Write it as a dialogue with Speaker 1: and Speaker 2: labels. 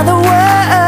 Speaker 1: another world.